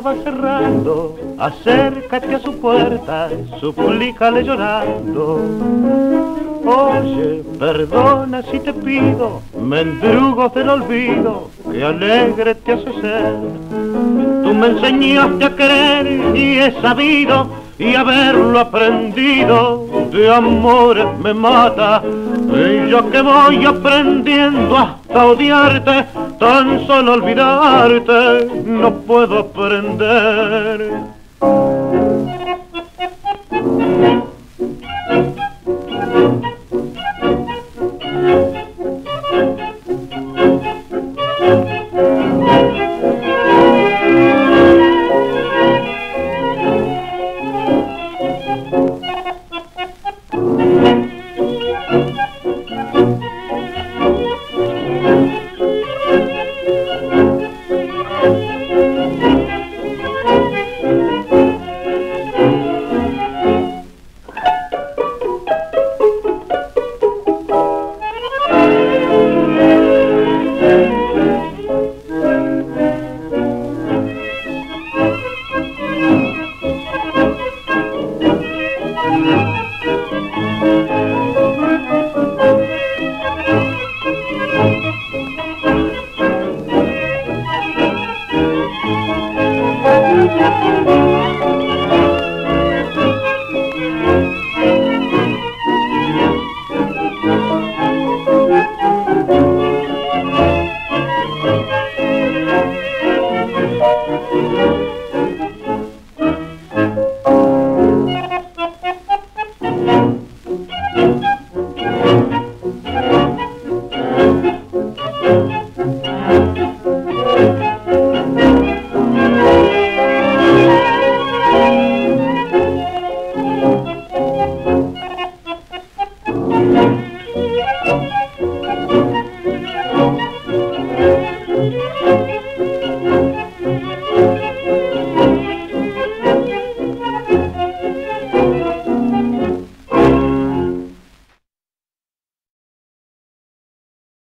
Va cerrando, acércate a su puerta, suplícale llorando. Oye, perdona si te pido, mendrugos del olvido, que alegre te hace ser. Tú me enseñaste a querer y he sabido y haberlo aprendido de amores me mata. Y yo que voy aprendiendo hasta odiarte, tan solo olvidarte no puedo aprender. Música